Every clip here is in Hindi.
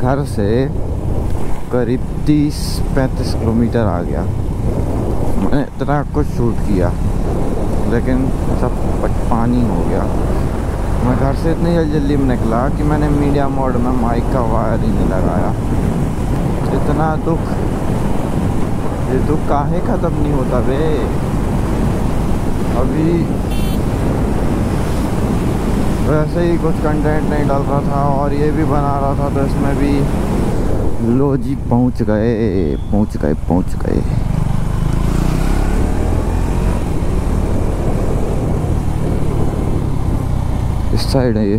घर से करीब 30-35 किलोमीटर आ गया। मैंने इतना कुछ शूट किया, लेकिन सब पानी हो गया। मैं घर से इतनी जल्दी जल्दी में निकला कि मैंने मीडिया मोड में माइक का वायर ही नहीं लगाया। इतना दुख, ये दुख काहे ख़त्म नहीं होता बे? अभी वैसे ही कुछ कंटेंट नहीं डाल रहा था और ये भी बना रहा था तो इसमें भी। लो जी पहुँच गए पहुँच गए पहुँच गए। इस साइड है ये।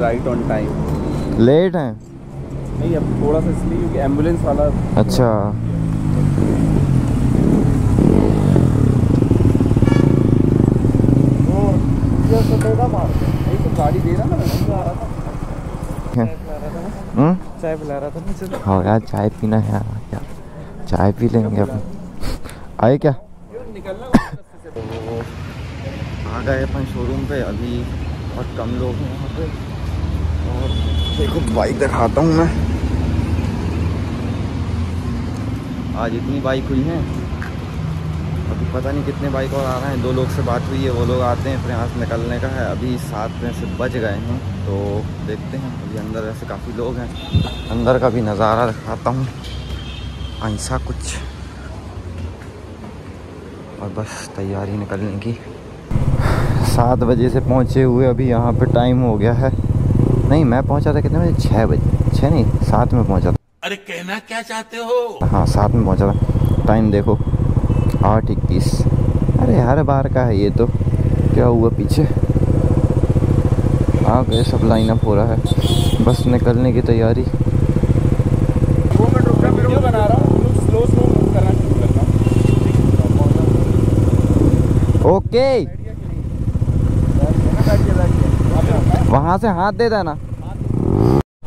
राइट ऑन टाइम लेट है। नहीं अब थोड़ा सा इसलिए क्योंकि एंबुलेंस वाला अच्छा। तो गाड़ी दे रहा ना मैं हम्म? चाय पिला रहा था मुझे हाँ यार चाय पीना है यार। क्या चाय पी लेंगे अपन आए क्या? आ गए अपन शोरूम पे अभी बहुत कम लोग हैं यहाँ पे। और देखो बाइक दिखाता हूँ मैं। आज इतनी बाइक हुई हैं। अभी पता नहीं कितने बाइक और आ रहे हैं। दो लोग से बात हुई है, वो लोग आते हैं फिर यहाँ से निकलने का है। अभी सात में से बज गए हैं तो देखते हैं। अभी अंदर ऐसे काफ़ी लोग हैं। अंदर का भी नज़ारा दिखाता हूँ। ऐसा कुछ। और बस तैयारी निकलने की। सात बजे से पहुँचे हुए अभी यहाँ पर टाइम हो गया है। नहीं, मैं पहुँचा था कितने बजे? छः बजे। छः नहीं, सात में पहुँचा कहना क्या चाहते हो? हाँ साथ में पहुँचा था टाइम देखो। आठ इक्कीस। अरे हर बार का है ये तो। क्या हुआ पीछे? आ गए सब लाइन अप हो रहा है। बस निकलने की तैयारी। दो मिनट रुक जा वीडियो बना रहा हूँ। स्लो स्लो मूव करना शुरू करना ओके। वहाँ से हाथ दे देना।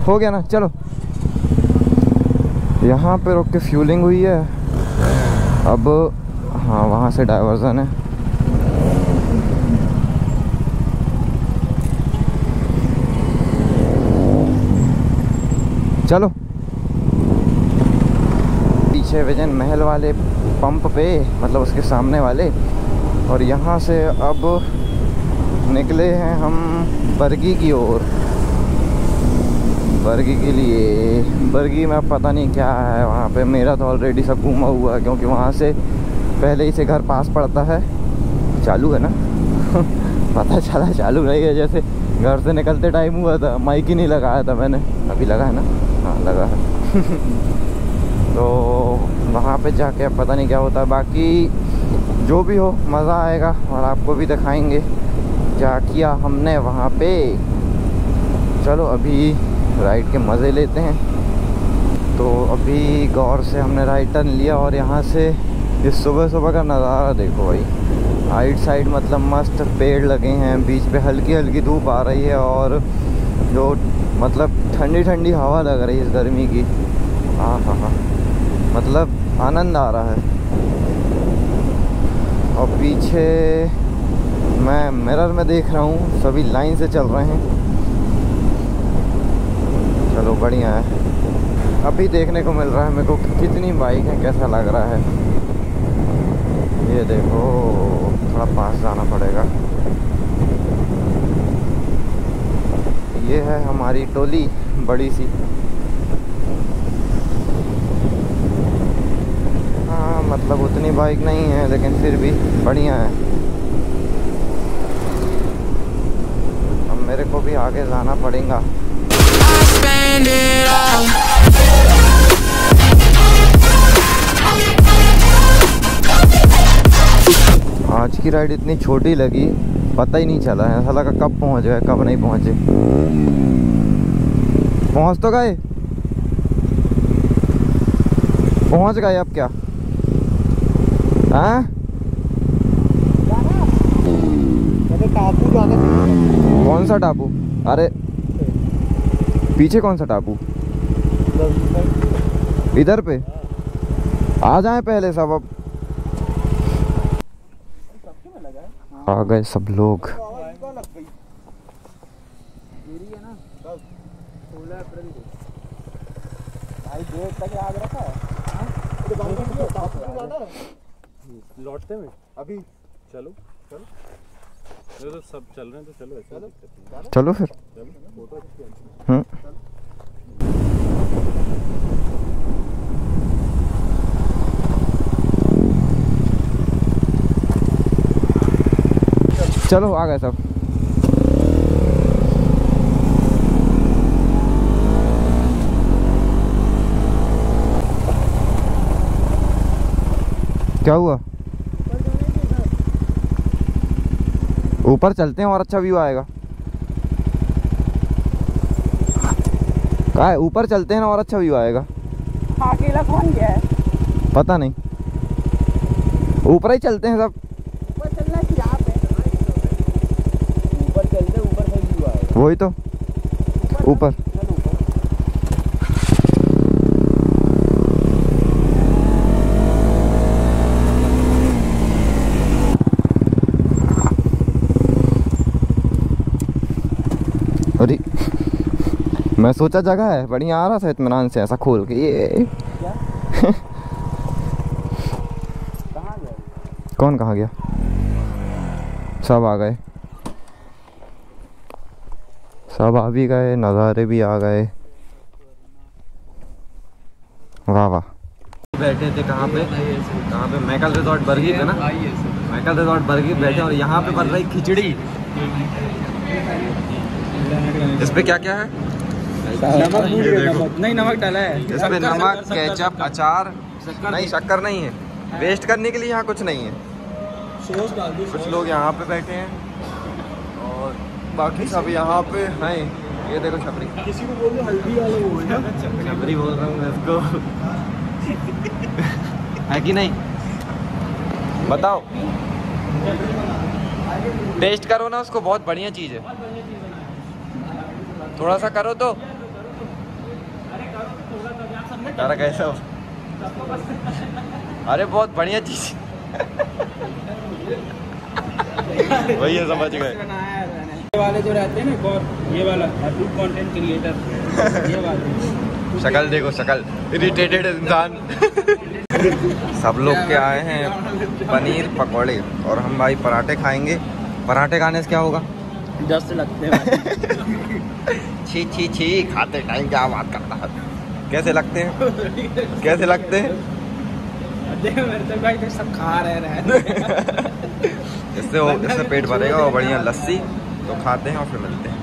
हो गया ना? चलो। यहाँ पे रुक के फ्यूलिंग हुई है। अब हाँ वहाँ से डाइवर्जन है। चलो। पीछे विजन महल वाले पंप पे मतलब उसके सामने वाले। और यहाँ से अब निकले हैं हम बरगी की ओर। बरगी के लिए। बर्गी में पता नहीं क्या है वहाँ पे। मेरा तो ऑलरेडी सब घूमा हुआ है, क्योंकि वहाँ से पहले ही से घर पास पड़ता है। चालू है ना? पता चला चालू रही है जैसे घर से निकलते टाइम हुआ था। माइक ही नहीं लगाया था मैंने। अभी लगा है ना? हाँ लगा है। तो वहाँ पे जाके अब पता नहीं क्या होता। बाकी जो भी हो, मज़ा आएगा और आपको भी दिखाएँगे क्या किया हमने वहाँ पे। चलो, अभी राइड के मज़े लेते हैं। तो अभी गौर से हमने राइट टर्न लिया और यहाँ से इस सुबह सुबह का नज़ारा देखो भाई। राइट साइड मतलब मस्त पेड़ लगे हैं, बीच पे हल्की हल्की धूप आ रही है और जो मतलब ठंडी ठंडी हवा लग रही है इस गर्मी की। हाँ हाँ हाँ। मतलब आनंद आ रहा है। और पीछे मैं, मिरर में देख रहा हूँ, सभी लाइन से चल रहे हैं। चलो, बढ़िया है। अभी देखने को मिल रहा है मेरे को कितनी बाइक है, कैसा लग रहा है। ये देखो, थोड़ा पास जाना पड़ेगा। ये है हमारी टोली, बड़ी सी। हाँ मतलब उतनी बाइक नहीं है, लेकिन फिर भी बढ़िया है। अब मेरे को भी आगे जाना पड़ेगा। Spend it all. आज की राइड इतनी छोटी लगी पता ही नहीं चला है। ऐसा लगा कब पहुँच गए कब नहीं पहुँचे। पहुँच तो गए। पहुँच गए अब क्या? हाँ? टापू कौन सा टापू? अरे पीछे कौन सा टापू? इधर पे? आ जाए पहले सब अब। आ गए सब लोग। लौटते में अभी। चलो चलो। तो सब चल रहे हैं तो चलो। चलो फिर। चलो आ गए सब। क्या हुआ? ऊपर चलते हैं और अच्छा व्यू आएगा। कहा है ऊपर चलते हैं ना और अच्छा व्यू आएगा। अकेला कौन गया है? पता नहीं। ऊपर ही चलते हैं सब। ऊपर तो। है कि यहाँ पे ऊपर चलते ऊपर से व्यू आएगा वही तो ऊपर अरे मैं सोचा जगह है बढ़िया आ रहा था इत्मीनान से ऐसा खोल के, ये। कौन कहाँ गया? सब आ गए। सब आ भी गए, नज़ारे भी आ गए। वाह वाह। बैठे थे कहाँ पे? कहाँ पे? मैकल रिजॉर्ट बरगी पे ना? मैकल रिजॉर्ट बरगी बैठे और यहाँ पे बन रही खिचड़ी। इस पे क्या क्या है? नमक नमक नहीं नमक डाला है। इस पे नमक केचप अचार नहीं शक्कर नहीं है। वेस्ट करने के लिए यहाँ कुछ नहीं है। कुछ लोग यहाँ पे बैठे हैं और बाकी सब यहाँ पे हैं। ये देखो छपरी। किसी को बोल दो हल्दी वाले छपरी बोल रहा हूँ मैं इसको। है कि नहीं? बताओ। टेस्ट करो ना उसको बहुत बढ़िया चीज़ है। थोड़ा सा करो तो। तारा कैसा हो। अरे बहुत बढ़िया चीज़। वही है समझ गए। वाले जो रहते हैं ना और ये वाला कंटेंट क्रिएटर ये वाले। शक्ल देखो शक्ल। इरिटेटेड इंसान। सब लोग के आए हैं? पनीर पकौड़े। और हम भाई पराठे खाएँगे। पराठे खाने से क्या होगा? दस लगते हैं। छी छी छी। खाते टाइम क्या बात करता है? कैसे लगते हैं? कैसे लगते हैं? देखो मेरे तो भाई तो सब खा रहे रहे इससे हो इससे पेट भरेगा और बढ़िया लस्सी। तो खाते हैं और फिर मिलते हैं।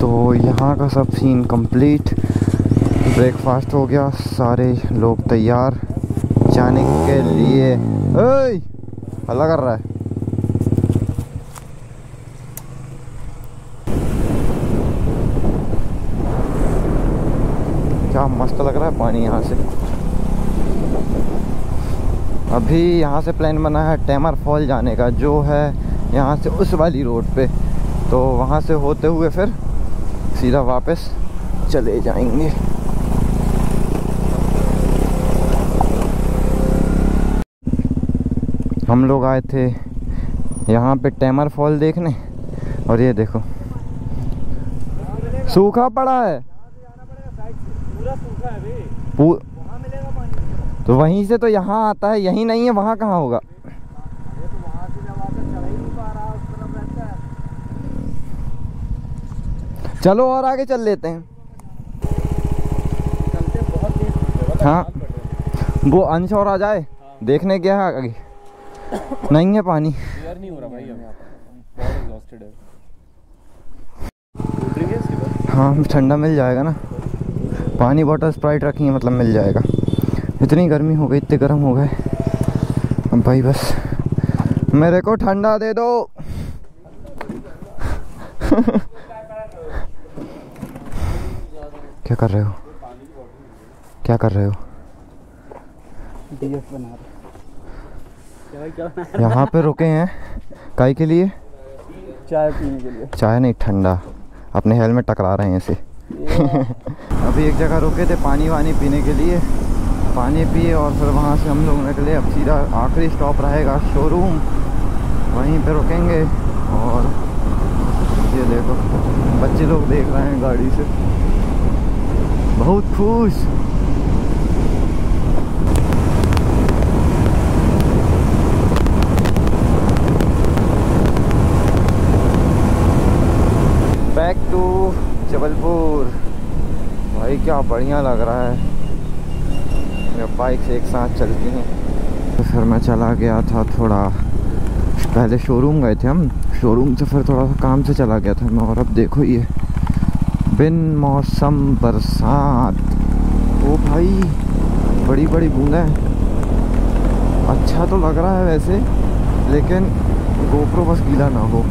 तो यहाँ का सब सीन कंप्लीट ब्रेकफास्ट हो गया। सारे लोग तैयार। जाने के लिए ओए! हल्ला कर रहा है। क्या मस्त लग रहा है पानी यहाँ से। अभी यहाँ से प्लान बना है टेमर फॉल जाने का, जो है यहाँ से उस वाली रोड पे। तो वहाँ से होते हुए फिर सीधा वापस चले जाएँगे। हम लोग आए थे यहाँ पे टेमर फॉल देखने, और ये देखो। सूखा पड़ा है पूरा सूखा है भाई पू- वहाँ मिलेगा पानी तो वहीं से तो यहाँ आता है यहीं नहीं है वहाँ कहाँ होगा? ये तो वहाँ से जब आकर चढ़ ही नहीं पा रहा उस तरफ़ रहता है। चलो और आगे चल लेते हैं। चलते बहुत तेज हाँ वो अंश और आ जाए देखने क्या है आगे। नहीं है पानी। नहीं हो रहा भाई है। है हाँ ठंडा मिल जाएगा ना। पानी बॉटल स्प्राइट रखी है मतलब मिल जाएगा। इतनी गर्मी हो गई इतने गर्म हो गए। अब भाई बस मेरे को ठंडा दे दो। क्या कर रहे हो? क्या कर रहे हो? यहाँ पे रुके हैं काई के लिए? चाय पीने के लिए। चाय नहीं ठंडा। अपने हेलमेट टकरा रहे हैं इसे। अभी एक जगह रुके थे पानी वानी पीने के लिए। पानी पिए और फिर वहाँ से हम लोग निकले। अब सीधा आखिरी स्टॉप रहेगा शोरूम वहीं पे रुकेंगे और ये देखो, बच्चे लोग देख रहे हैं गाड़ी से। बहुत खुश। Back to Jabalpur. भाई, क्या बढ़िया लग रहा है। बाइक से एक साथ चलती हैं। तो फिर मैं चला गया था थोड़ा, पहले शोरूम गए थे हम। शोरूम से फिर थोड़ा सा काम से चला गया था मैं, और अब देखो ये, बिन मौसम बरसात। ओ भाई बड़ी बड़ी बूंदें अच्छा तो लग रहा है वैसे, लेकिन गोप्रो बस गीला ना हो।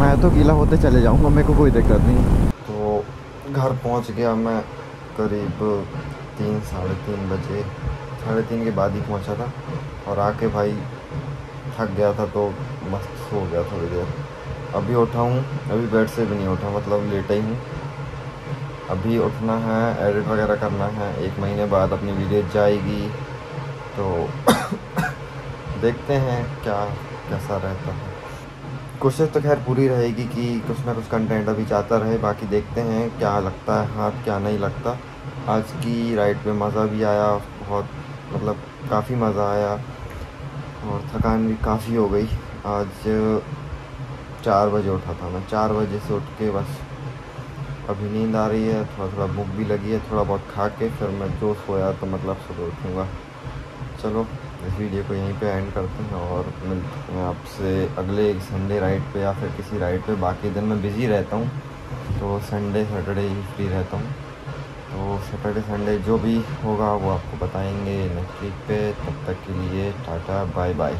मैं तो गीला होते चले जाऊँगा, मेरे को कोई दिक्कत नहीं। घर पहुँच गया मैं करीब तीन, साढ़े तीन बजे। साढ़े तीन के बाद ही पहुँचा था और आके भाई थक गया था तो मस्त सो गया थोड़ी देर। अभी उठा हूँ, अभी बेड से भी नहीं उठा मतलब लेटा ही हूँ। अभी उठना है, एडिट वगैरह करना है, एक महीने बाद अपनी वीडियो जाएगी। तो देखते हैं क्या, कैसा रहता है। कोशिश तो खैर पूरी रहेगी कि कुछ ना कुछ कंटेंट अभी जाता रहे, बाकी देखते हैं क्या लगता है हाथ, क्या नहीं लगता। आज की राइड पे मज़ा भी आया, बहुत मतलब काफ़ी मज़ा आया और थकान भी काफ़ी हो गई। आज चार बजे उठा था मैं, चार बजे से उठ के बस अभी नींद आ रही है थोड़ा थोड़ा भूख भी लगी है, थोड़ा बहुत खा के फिर मैं जो सोया तो मतलब सुबह उठूँगा। चलो। इस वीडियो को यहीं पे एंड करते हैं और मिलते आपसे अगले एक संडे राइड पे या फिर किसी राइड पे बाकी दिन मैं बिज़ी रहता हूँ। तो संडे सैटरडे ही फ्री रहता हूँ। तो सैटरडे संडे जो भी होगा वो आपको बताएँगे नेक्स्ट वीक पे। तब तक के लिए टाटा बाय बाय